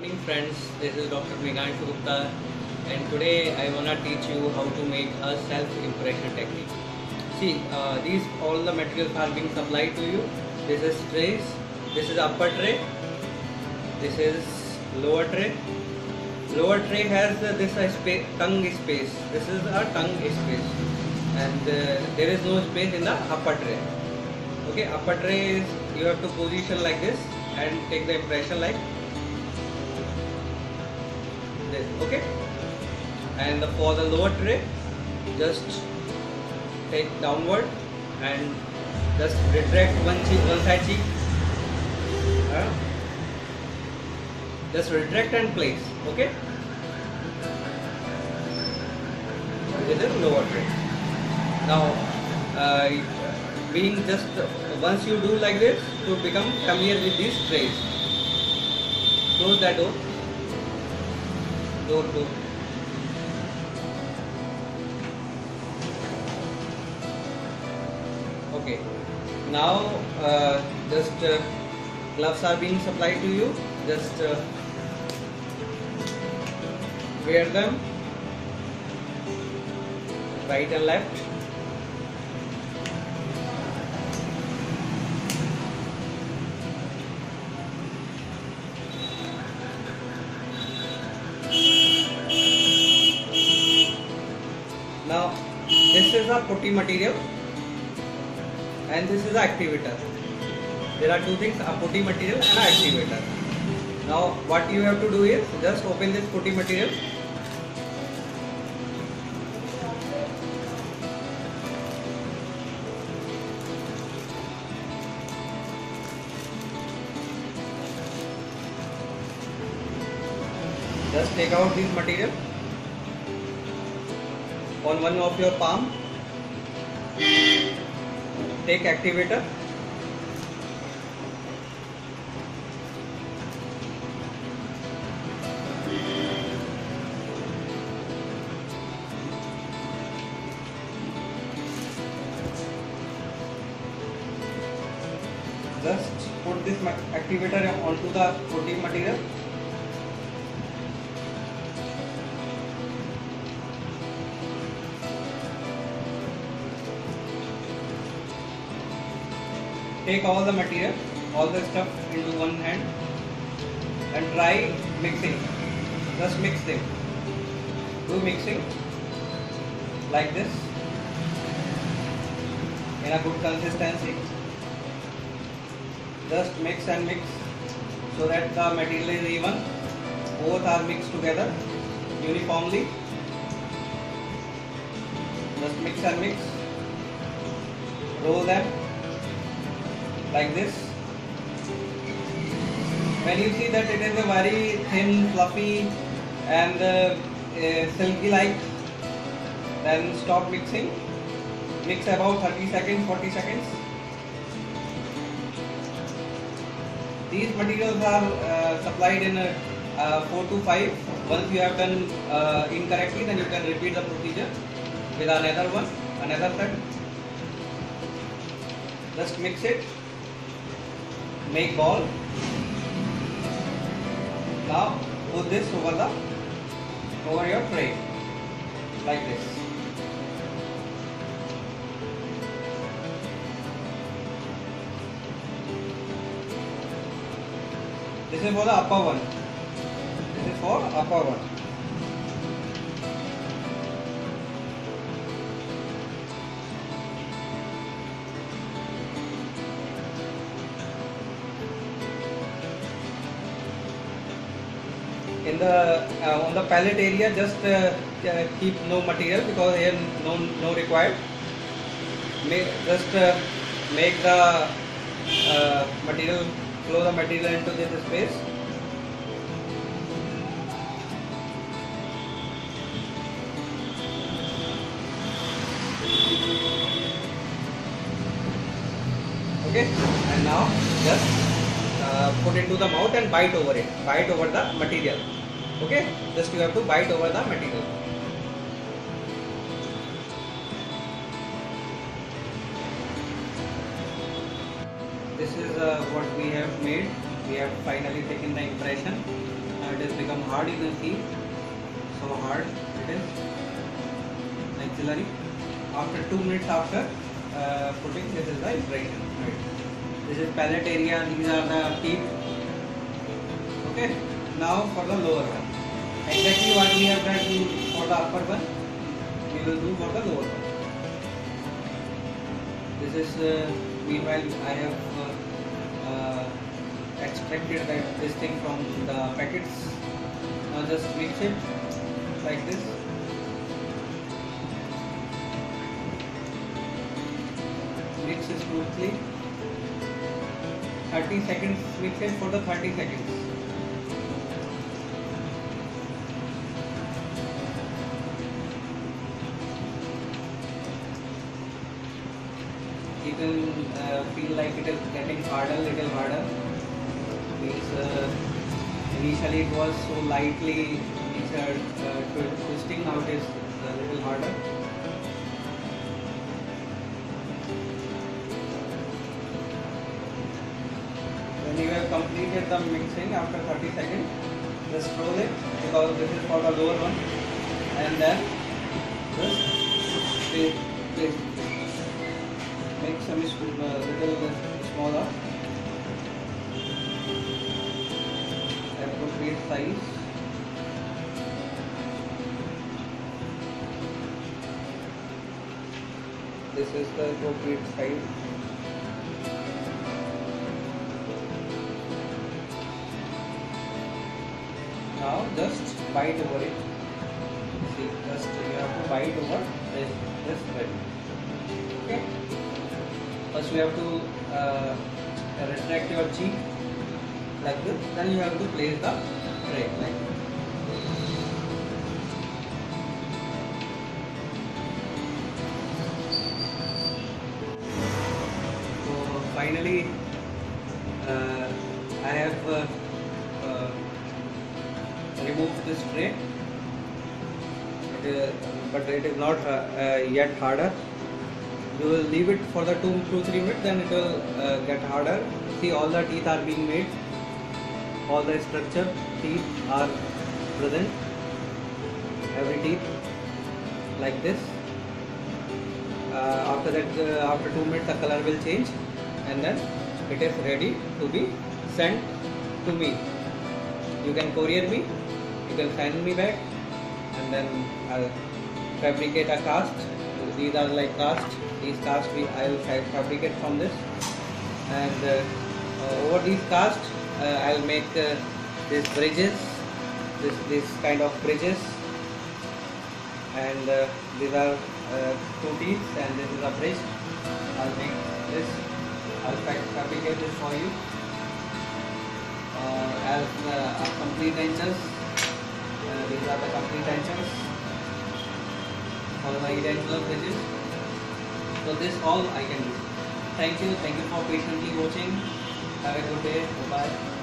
morning friends, this is Dr. Meghaanshu Gupta and today I wanna teach you how to make a self-impression technique. See, uh, these all the materials are being supplied to you. This is trays, this is upper tray, this is lower tray. Lower tray has uh, this uh, space, tongue space. This is a tongue space and uh, there is no space in the upper tray. Okay, upper tray is you have to position like this and take the impression like this okay? And for the lower tray just take downward and just retract one cheek one side cheek. Uh, just retract and place okay? Is lower tray. Now uh, being just once you do like this to become familiar with these trays. Close that door door okay now uh, just uh, gloves are being supplied to you. Just uh, wear them. Right and left this is a putty material and this is a activator. There are two things, a putty material and an activator. Now what you have to do is just open this putty material. Just take out this material on one of your palm. Take activator. Just put this activator onto the protein material take all the material, all the stuff into one hand and try mixing. Just mix them. Do mixing like this in a good consistency. Just mix and mix so that the material is even. Both are mixed together uniformly. Just mix and mix. Roll them like this. When you see that it is a very thin fluffy and uh, uh, silky like then stop mixing. Mix about 30 seconds 40 seconds. These materials are uh, supplied in uh, uh, 4 to 5 once you have done uh, incorrectly then you can repeat the procedure with another one another set just mix it make ball now put this over the over your tray like this. This is for the upper one. This is for upper one in the uh, on the palate area just uh, uh, keep no material because here no no required. Make just uh, make the uh, material flow the material into this space. Okay and now just uh, put into the mouth and bite over it bite over the material okay? Just you have to bite over the material. This is uh, what we have made. We have finally taken the impression. Uh, become hard you can see so hard it is. Auxiliary. After 2 minutes after uh, putting this is the impression. Right. This is palate area. These are the teeth. Okay? Now for the lower one exactly what we have done for the upper one we will do for the lower one. This is uh, meanwhile I have uh, uh, extracted that this thing from the packets. Now just mix it like this. Mix smoothly. 30 seconds mix it for the 30 seconds you can uh, feel like it is getting harder little harder. Means uh, initially it was so lightly means, uh, twisting it is a little harder. When you have completed the mixing after 30 seconds just roll it because this is for the lower one. And then just place, place some sm- uh, little bit smaller. Appropriate size. This is the appropriate size. Now just bite over it. See just you have to bite over this this bread okay first you have to uh, retract your cheek like this. Then you have to place the tray like this. so finally uh, I have uh, uh, removed this tray. It but it is not uh, yet harder you will leave it for the 2 to 3 minutes then it will uh, get harder. See all the teeth are being made. All the structure teeth are present. Every teeth like this. Uh, after that uh, after 2 minutes the color will change and then it is ready to be sent to me. You can courier me. You can send me back and then I'll fabricate a cast these are like cast. These cast we I will fabricate from this. And uh, uh, over these cast uh, I'll make uh, these bridges. This this kind of bridges. And uh, these are uh, two teeth and this is a bridge. I'll make this. I'll fabricate this for you. Uh, as uh, complete dentures. Uh, these are the complete dentures all the dental bridges so this all I can do. Thank you. Thank you for patiently watching. Have a good day. Bye bye